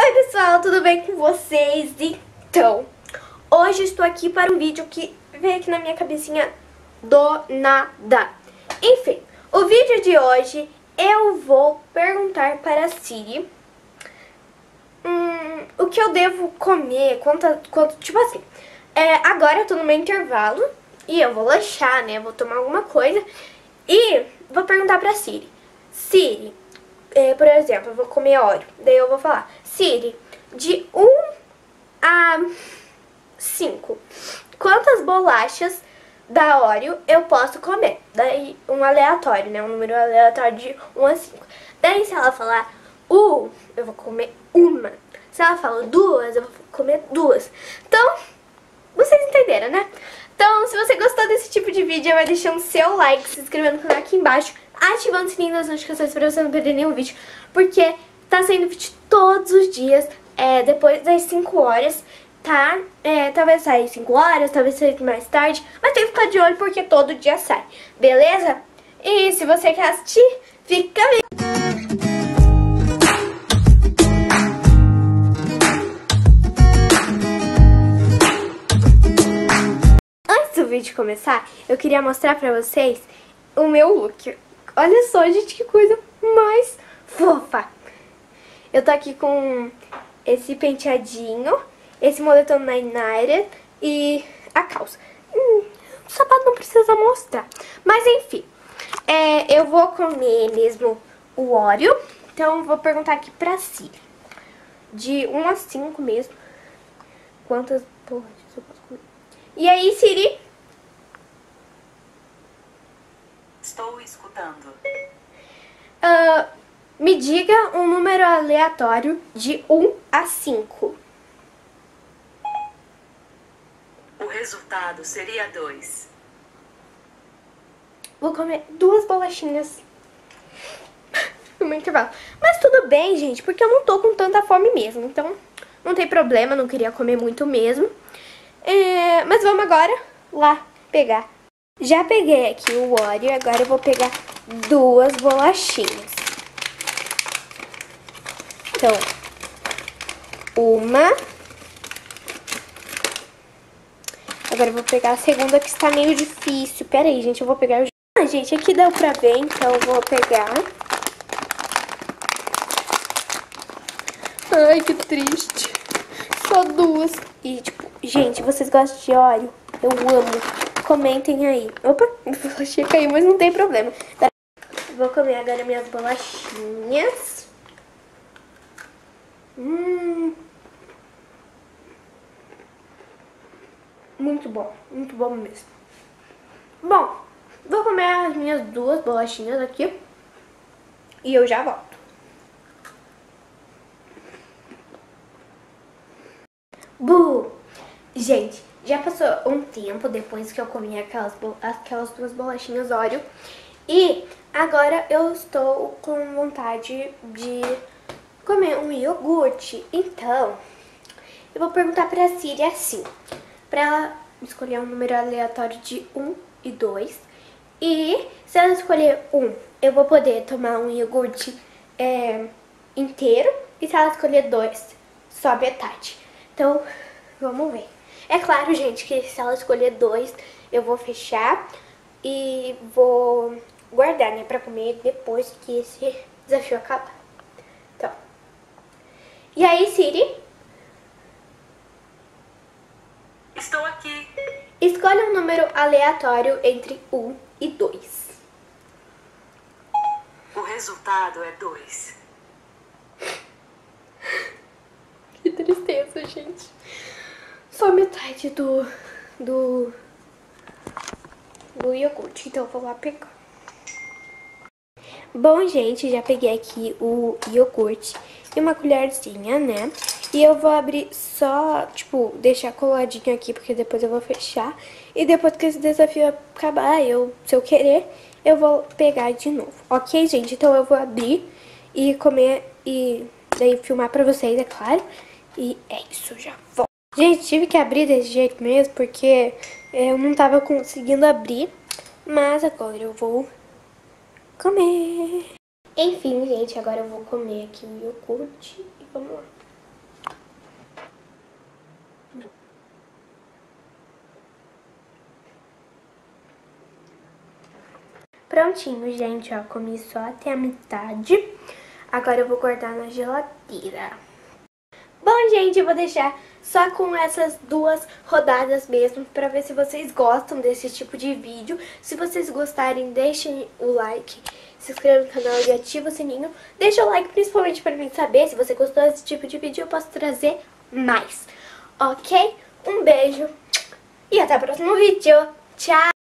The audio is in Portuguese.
Oi pessoal, tudo bem com vocês? Então, hoje estou aqui para um vídeo que veio aqui na minha cabecinha do nada. Enfim, o vídeo de hoje eu vou perguntar para a Siri hum, o que eu devo comer, quanto, quanto tipo assim, é, agora eu tô no meu intervalo e eu vou lanchar, né, vou tomar alguma coisa e vou perguntar para a Siri, Siri, é, por exemplo, eu vou comer óleo. Daí eu vou falar, Siri, de 1 a 5, quantas bolachas da Oreo eu posso comer? Daí um aleatório, né? Um número aleatório de 1 a 5. Daí se ela falar 1, eu vou comer uma. Se ela falar duas, eu vou comer duas. Então, vocês entenderam, né? Então, se você gostou desse tipo de vídeo, vai deixando seu like, se inscrevendo no canal aqui embaixo ativando o sininho das notificações para você não perder nenhum vídeo, porque tá saindo vídeo todos os dias, é, depois das 5 horas, tá? É, talvez saia 5 horas, talvez saia mais tarde, mas tem que ficar de olho porque todo dia sai, beleza? E se você quer assistir, fica aí. Antes do vídeo começar, eu queria mostrar pra vocês o meu look. Olha só, gente, que coisa mais fofa. Eu tô aqui com esse penteadinho, esse moletom United e a calça. Hum, o sapato não precisa mostrar. Mas enfim, é, eu vou comer mesmo o óleo. Então vou perguntar aqui pra si. De 1 a 5 mesmo. Quantas porras eu posso comer? E aí, Siri? Escutando. Uh, me diga um número aleatório de 1 a 5. O resultado seria 2. Vou comer duas bolachinhas no intervalo. Mas tudo bem, gente, porque eu não tô com tanta fome mesmo. Então, não tem problema, não queria comer muito mesmo. É, mas vamos agora lá pegar já peguei aqui o Oreo, agora eu vou pegar duas bolachinhas. Então, uma. Agora eu vou pegar a segunda que está meio difícil. Pera aí, gente, eu vou pegar... Ah, gente, aqui deu pra ver, então eu vou pegar... Ai, que triste. Só duas. E, tipo, gente, vocês gostam de Oreo? Eu amo. Comentem aí. Opa, bolachinha caiu, mas não tem problema. Vou comer agora minhas bolachinhas. Hum. Muito bom, muito bom mesmo. Bom, vou comer as minhas duas bolachinhas aqui. E eu já volto. Bu! Gente, já passou um tempo depois que eu comi aquelas, aquelas duas bolachinhas Oreo. E agora eu estou com vontade de comer um iogurte. Então, eu vou perguntar pra Siri assim. Pra ela escolher um número aleatório de 1 e 2. E se ela escolher 1, eu vou poder tomar um iogurte é, inteiro. E se ela escolher 2, só metade. Então, vamos ver. É claro, gente, que se ela escolher dois, eu vou fechar e vou guardar, né, pra comer depois que esse desafio acabar. Então. E aí, Siri? Estou aqui. Escolha um número aleatório entre 1 e 2. O resultado é 2. Que tristeza, gente só metade do, do, do iogurte. Então eu vou lá pegar. Bom, gente, já peguei aqui o iogurte e uma colherzinha, né? E eu vou abrir só, tipo, deixar coladinho aqui, porque depois eu vou fechar. E depois que esse desafio acabar, eu, se eu querer, eu vou pegar de novo. Ok, gente? Então eu vou abrir e comer e daí filmar pra vocês, é claro. E é isso, já volto. Gente, tive que abrir desse jeito mesmo, porque eu não tava conseguindo abrir. Mas agora eu vou comer. Enfim, gente, agora eu vou comer aqui o iogurte e vamos lá. Prontinho, gente, ó, comi só até a metade. Agora eu vou guardar na geladeira. Bom, gente, eu vou deixar só com essas duas rodadas mesmo, pra ver se vocês gostam desse tipo de vídeo. Se vocês gostarem, deixem o like, se inscreva no canal e ativa o sininho. Deixa o like principalmente pra mim saber se você gostou desse tipo de vídeo, eu posso trazer mais, ok? Um beijo e até o próximo vídeo. Tchau!